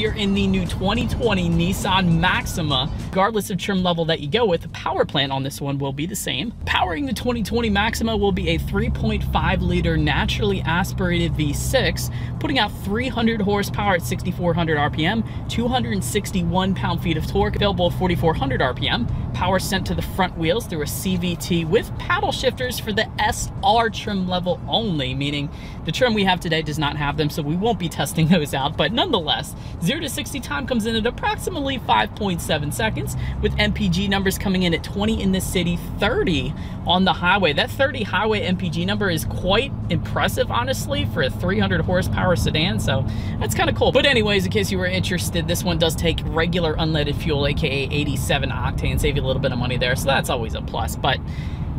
we are in the new 2020 Nissan Maxima. Regardless of trim level that you go with, the power plant on this one will be the same. Powering the 2020 Maxima will be a 3.5 liter naturally aspirated V6, putting out 300 horsepower at 6,400 RPM, 261 pound-feet of torque, available at 4,400 RPM. Power sent to the front wheels through a CVT with paddle shifters for the SR trim level only, meaning the trim we have today does not have them, so we won't be testing those out, but nonetheless, 0 to 60 time comes in at approximately 5.7 seconds, with MPG numbers coming in at 20 in the city, 30 on the highway. That 30 highway MPG number is quite impressive, honestly, for a 300 horsepower sedan, so that's kind of cool. But anyways, in case you were interested, this one does take regular unleaded fuel, aka 87 octane, save you a little bit of money there, so that's always a plus. But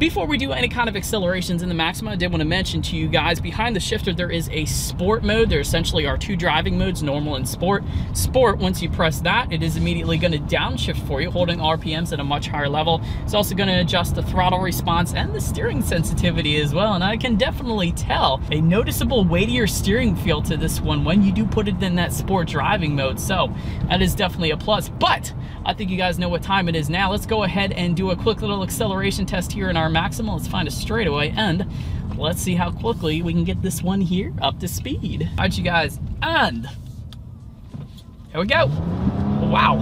before we do any kind of accelerations in the Maxima, I did want to mention to you guys, behind the shifter there is a sport mode. There essentially are two driving modes, normal and sport. Sport, once you press that, it is immediately going to downshift for you, holding RPMs at a much higher level. It's also going to adjust the throttle response and the steering sensitivity as well, and I can definitely tell a noticeable weightier steering feel to this one when you do put it in that sport driving mode, so that is definitely a plus. But I think you guys know what time it is now. Let's go ahead and do a quick little acceleration test here in our Maxima. Let's find a straightaway and let's see how quickly we can get this one here up to speed. All right, you guys, and here we go. Wow.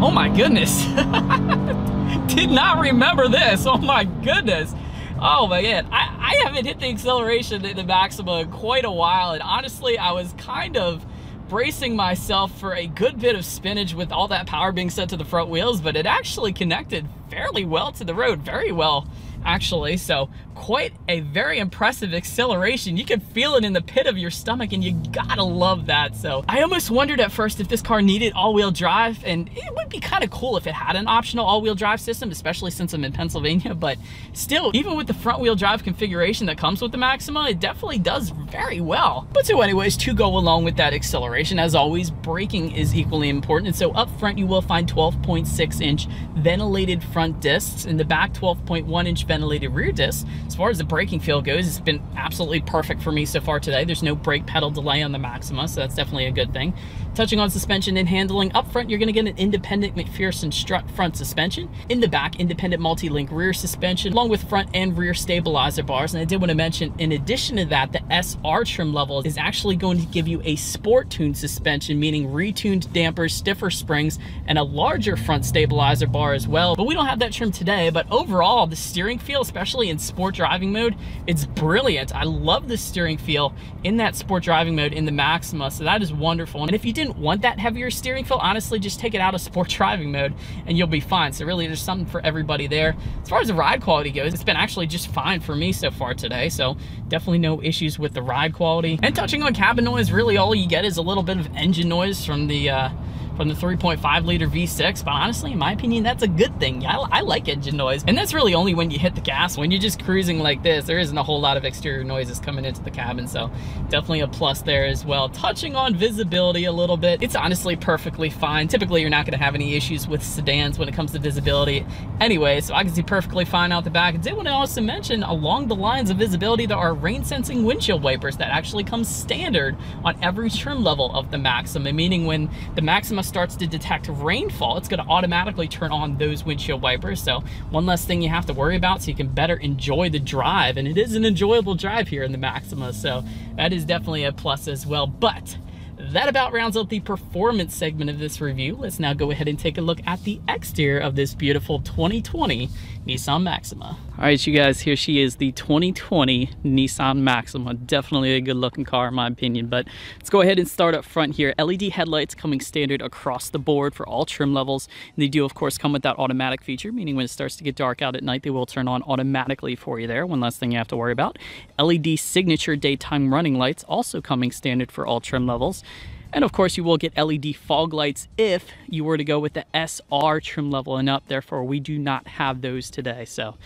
Oh my goodness. Did not remember this. Oh my goodness. Oh my god, I, I haven't hit the acceleration in the Maxima in quite a while, and honestly, I was kind of bracing myself for a good bit of spinach with all that power being sent to the front wheels, but it actually connected fairly well to the road, very well actually. So quite a very impressive acceleration. You can feel it in the pit of your stomach and you gotta love that. So I almost wondered at first if this car needed all-wheel drive and it would be kind of cool if it had an optional all-wheel drive system, especially since I'm in Pennsylvania, but still, even with the front-wheel drive configuration that comes with the Maxima, it definitely does very well. But so anyways, to go along with that acceleration, as always, braking is equally important. And so up front, you will find 12.6 inch ventilated front discs. In the back, 12.1 inch ventilated rear discs. As far as the braking feel goes, it's been absolutely perfect for me so far today. There's no brake pedal delay on the Maxima, so that's definitely a good thing. Touching on suspension and handling, up front you're going to get an independent MacPherson strut front suspension. In the back, independent multi-link rear suspension, along with front and rear stabilizer bars. And I did want to mention, in addition to that, the SR trim level is actually going to give you a sport tuned suspension, meaning retuned dampers, stiffer springs, and a larger front stabilizer bar as well. But we don't have that trim today, but overall, the steering feel, especially in sport driving mode, it's brilliant. I love the steering feel in that sport driving mode in the Maxima, so that is wonderful. And if you didn't want that heavier steering feel, honestly, just take it out of sport driving mode and you'll be fine. So really, there's something for everybody there. As far as the ride quality goes, it's been actually just fine for me so far today. So definitely no issues with the ride quality. And touching on cabin noise, really all you get is a little bit of engine noise from the uh, from the 3.5 liter V6, but honestly, in my opinion, that's a good thing. I, I like engine noise, and that's really only when you hit the gas. When you're just cruising like this, there isn't a whole lot of exterior noises coming into the cabin, so definitely a plus there as well. Touching on visibility a little bit, it's honestly perfectly fine. Typically, you're not gonna have any issues with sedans when it comes to visibility anyway, so I can see perfectly fine out the back. I did want to also mention, along the lines of visibility, there are rain sensing windshield wipers that actually come standard on every trim level of the Maxima, meaning when the Maxima starts to detect rainfall, it's going to automatically turn on those windshield wipers. So one less thing you have to worry about so you can better enjoy the drive. And it is an enjoyable drive here in the Maxima. So that is definitely a plus as well. But that about rounds up the performance segment of this review. Let's now go ahead and take a look at the exterior of this beautiful 2020 Nissan Maxima. All right, you guys, here she is, the 2020 Nissan Maxima. Definitely a good looking car in my opinion, but let's go ahead and start up front here. LED headlights coming standard across the board for all trim levels. And they do, of course, come with that automatic feature, meaning when it starts to get dark out at night, they will turn on automatically for you there. One less thing you have to worry about. LED signature daytime running lights also coming standard for all trim levels. And of course you will get LED fog lights if you were to go with the SR trim level and up. Therefore, we do not have those today. So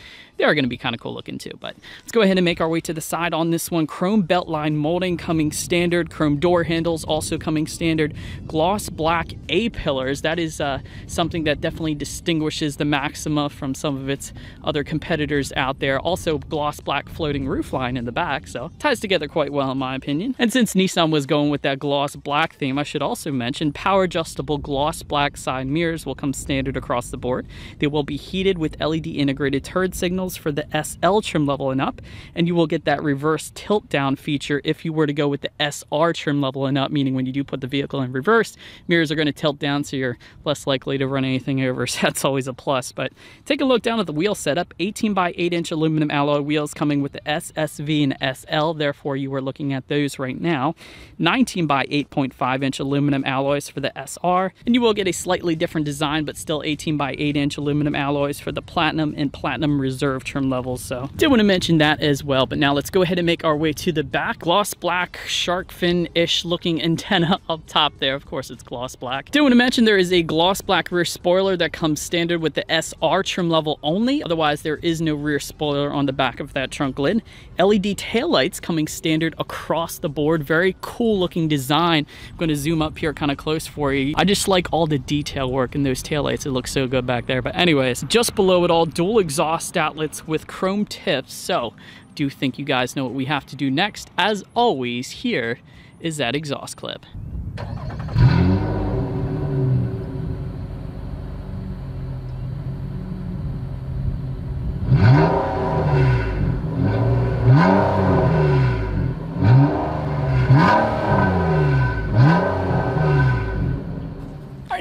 they are going to be kind of cool looking too. But let's go ahead and make our way to the side on this one. Chrome beltline molding coming standard, chrome door handles also coming standard, gloss black A-pillars. That is uh, something that definitely distinguishes the Maxima from some of its other competitors out there. Also gloss black floating roofline in the back, so ties together quite well in my opinion. And since Nissan was going with that gloss black theme, I should also mention power adjustable gloss black side mirrors will come standard across the board. They will be heated with LED integrated turn signals for the SL trim level and up, and you will get that reverse tilt down feature if you were to go with the SR trim level and up, meaning when you do put the vehicle in reverse, mirrors are going to tilt down so you're less likely to run anything over, so that's always a plus. But take a look down at the wheel setup, 18 by 8 inch aluminum alloy wheels coming with the SSV and SL, therefore you are looking at those right now. 19 by 8.5 inch aluminum alloys for the SR, and you will get a slightly different design, but still 18 by 8 inch aluminum alloys for the Platinum and Platinum Reserve trim levels. So did want to mention that as well, but now let's go ahead and make our way to the back. Gloss black, shark fin-ish looking antenna up top there. Of course, it's gloss black. Do want to mention there is a gloss black rear spoiler that comes standard with the SR trim level only. Otherwise, there is no rear spoiler on the back of that trunk lid. LED taillights coming standard across the board. Very cool looking design. I'm going to zoom up here kind of close for you. I just like all the detail work in those taillights. It looks so good back there. But anyways, just below it all, dual exhaust outlets with chrome tips. So do you think you guys know what we have to do next. As always, here is that exhaust clip.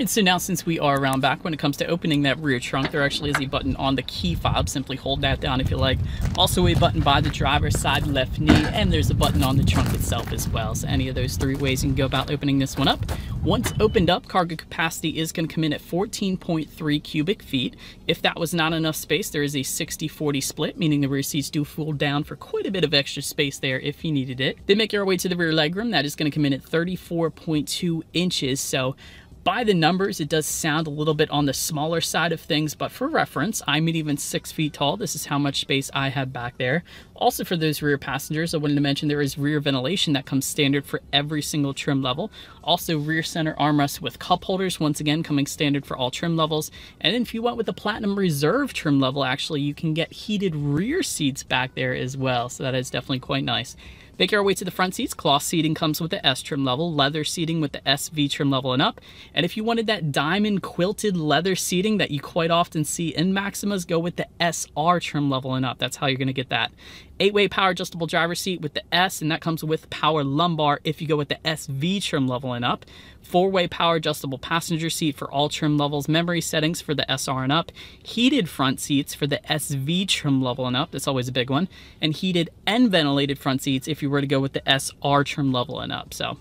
Alright, so now since we are around back, when it comes to opening that rear trunk, there actually is a button on the key fob. Simply hold that down if you like. Also a button by the driver's side left knee, and there's a button on the trunk itself as well. So any of those three ways you can go about opening this one up. Once opened up, cargo capacity is going to come in at 14.3 cubic feet. If that was not enough space, there is a 60-40 split, meaning the rear seats do fold down for quite a bit of extra space there if you needed it. Then make your way to the rear legroom. That is going to come in at 34.2 inches, so by the numbers, it does sound a little bit on the smaller side of things, but for reference, I'm even six feet tall. This is how much space I have back there. Also for those rear passengers, I wanted to mention there is rear ventilation that comes standard for every single trim level. Also rear center armrests with cup holders, once again coming standard for all trim levels. And if you went with the Platinum Reserve trim level, actually, you can get heated rear seats back there as well. So that is definitely quite nice. Make our way to the front seats. Cloth seating comes with the S trim level, leather seating with the SV trim level and up. And if you wanted that diamond quilted leather seating that you quite often see in Maximas, go with the SR trim level and up. That's how you're going to get that. Eight-way power adjustable driver seat with the S, and that comes with power lumbar if you go with the SV trim level and up. Four-way power adjustable passenger seat for all trim levels, memory settings for the SR and up, heated front seats for the SV trim level and up, that's always a big one, and heated and ventilated front seats if you were to go with the SR trim level and up. So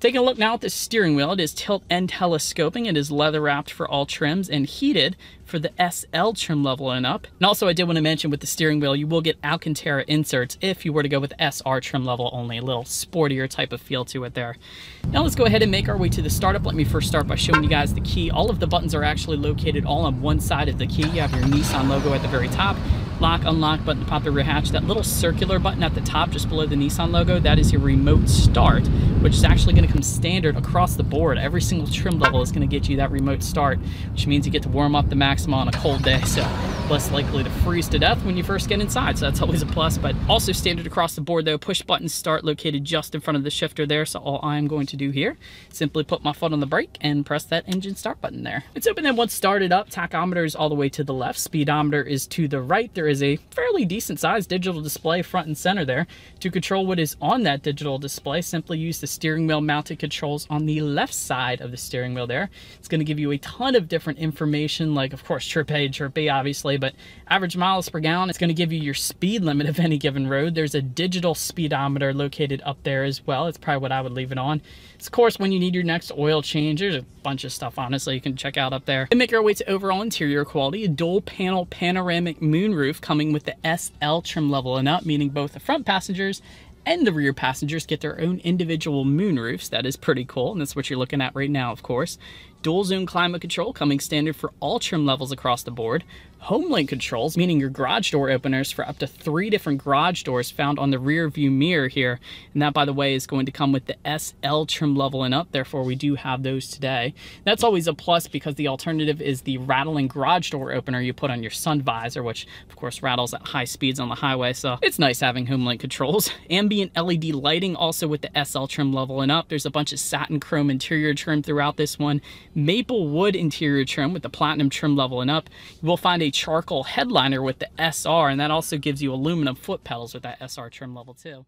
taking a look now at the steering wheel, it is tilt and telescoping. It is leather wrapped for all trims and heated for the SL trim level and up. And also I did want to mention with the steering wheel, you will get Alcantara inserts if you were to go with SR trim level only, a little sportier type of feel to it there. Now let's go ahead and make our way to the startup. Let me first start by showing you guys the key. All of the buttons are actually located all on one side of the key. You have your Nissan logo at the very top lock, unlock button to pop the rear hatch. That little circular button at the top just below the Nissan logo, that is your remote start, which is actually going to come standard across the board. Every single trim level is going to get you that remote start, which means you get to warm up the Maxima on a cold day, so less likely to freeze to death when you first get inside, so that's always a plus. But also standard across the board though, push button start located just in front of the shifter there, so all I'm going to do here, simply put my foot on the brake and press that engine start button there. It's open and once started up, tachometer is all the way to the left, speedometer is to the right. There is a fairly decent sized digital display front and center there. To control what is on that digital display, simply use the steering wheel mounted controls on the left side of the steering wheel there. It's going to give you a ton of different information, like of course trip A, trip B obviously, but average miles per gallon. It's going to give you your speed limit of any given road. There's a digital speedometer located up there as well. It's probably what I would leave it on. It's of course when you need your next oil change. There's a bunch of stuff honestly you can check out up there. And make our way to overall interior quality. A dual panel panoramic moonroof coming with the SL trim level and up, meaning both the front passengers and the rear passengers get their own individual moonroofs. That is pretty cool, and that's what you're looking at right now, of course. dual zone climate control coming standard for all trim levels across the board, HomeLink controls, meaning your garage door openers for up to three different garage doors found on the rear view mirror here. And that, by the way, is going to come with the SL trim level and up. Therefore, we do have those today. That's always a plus because the alternative is the rattling garage door opener you put on your sun visor, which of course rattles at high speeds on the highway. So it's nice having HomeLink controls. Ambient LED lighting also with the SL trim level and up. There's a bunch of satin chrome interior trim throughout this one. Maple wood interior trim with the platinum trim level and up. You will find a charcoal headliner with the SR, and that also gives you aluminum foot pedals with that SR trim level too.